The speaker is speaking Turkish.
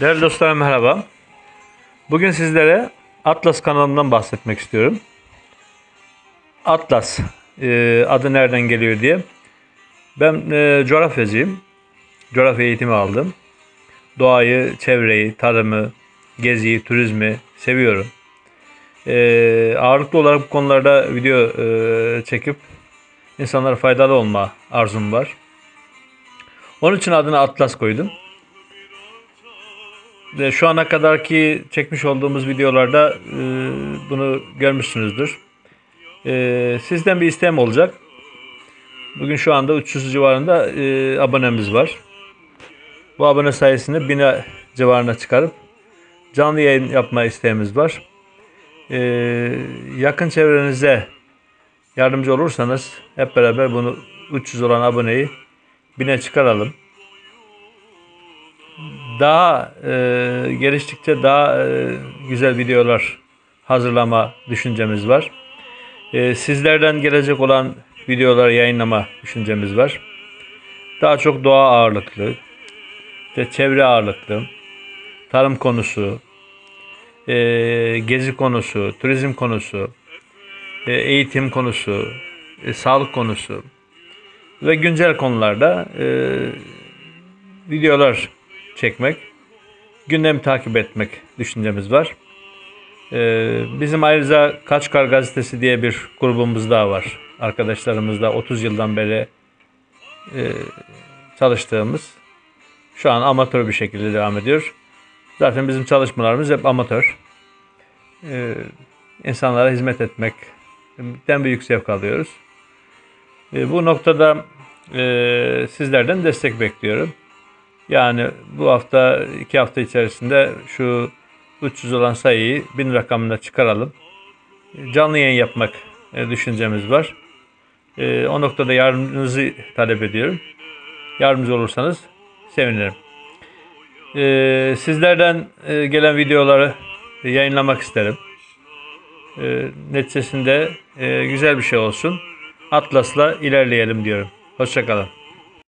Değerli dostlarım merhaba. Bugün sizlere Atlas kanalından bahsetmek istiyorum. Atlas e, adı nereden geliyor diye. Ben e, coğrafyacıyım. Coğrafya eğitimi aldım. Doğayı, çevreyi, tarımı, geziyi, turizmi seviyorum. E, ağırlıklı olarak bu konularda video e, çekip insanlara faydalı olma arzum var. Onun için adını Atlas koydum. Şu ana kadarki çekmiş olduğumuz videolarda e, bunu görmüşsünüzdür. E, sizden bir isteğim olacak. Bugün şu anda 300 civarında e, abonemiz var. Bu abone sayısını 1000'e civarına çıkarıp canlı yayın yapma isteğimiz var. E, yakın çevrenize yardımcı olursanız hep beraber bunu 300 olan aboneyi 1000'e çıkaralım daha e, geliştikçe daha e, güzel videolar hazırlama düşüncemiz var. E, sizlerden gelecek olan videoları yayınlama düşüncemiz var. Daha çok doğa ağırlıklı, işte çevre ağırlıklı, tarım konusu, e, gezi konusu, turizm konusu, e, eğitim konusu, e, sağlık konusu ve güncel konularda e, videolar çekmek, gündemi takip etmek düşüncemiz var. Ee, bizim ayrıca Kaçkar Gazetesi diye bir grubumuz daha var. Arkadaşlarımızla 30 yıldan beri e, çalıştığımız, şu an amatör bir şekilde devam ediyor. Zaten bizim çalışmalarımız hep amatör. Ee, insanlara hizmet etmekten büyük zevk alıyoruz. Ee, bu noktada e, sizlerden destek bekliyorum. Yani bu hafta, iki hafta içerisinde şu 300 olan sayıyı 1000 rakamına çıkaralım. Canlı yayın yapmak e, düşüncemiz var. E, o noktada yardımınızı talep ediyorum. Yardımcı olursanız sevinirim. E, sizlerden gelen videoları yayınlamak isterim. Neticesinde güzel bir şey olsun. Atlas'la ilerleyelim diyorum. Hoşçakalın.